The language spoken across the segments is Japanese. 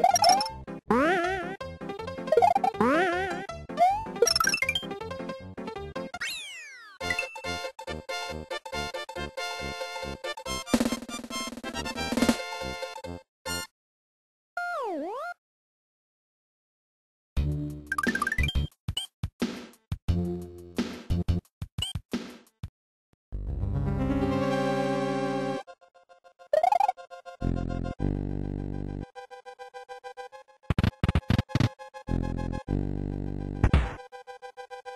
you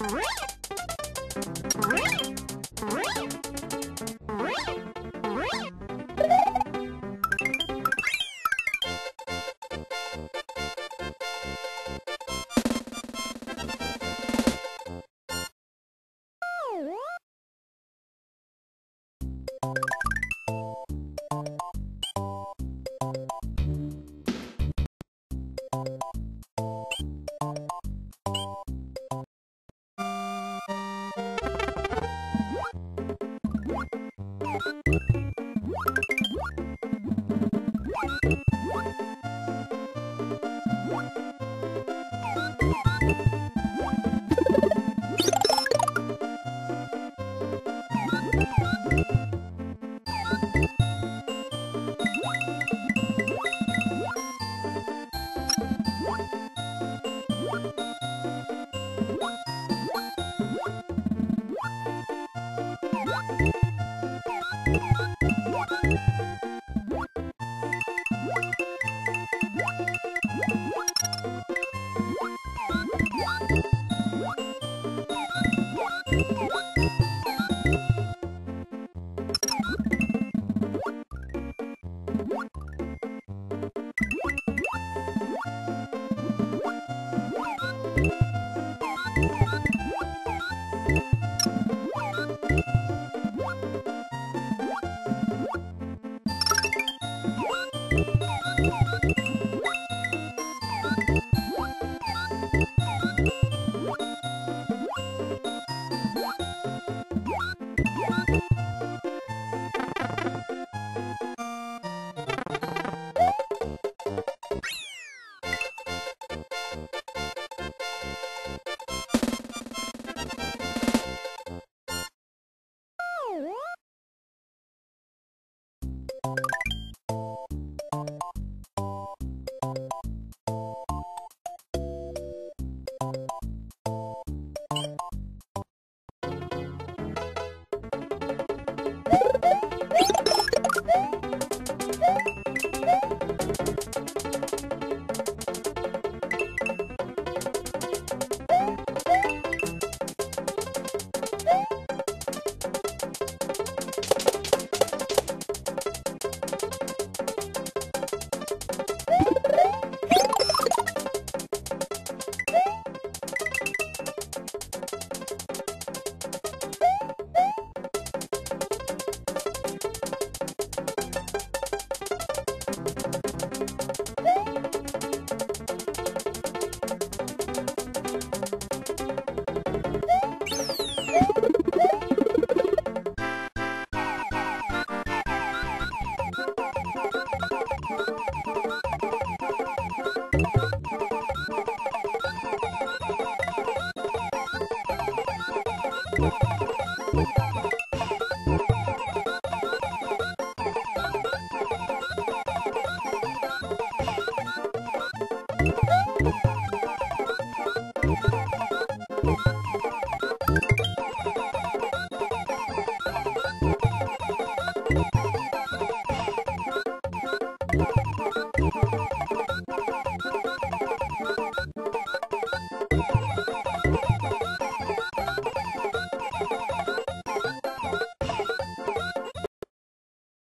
What? Bye. どこ?